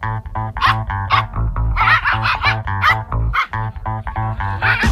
Ha ha ha ha!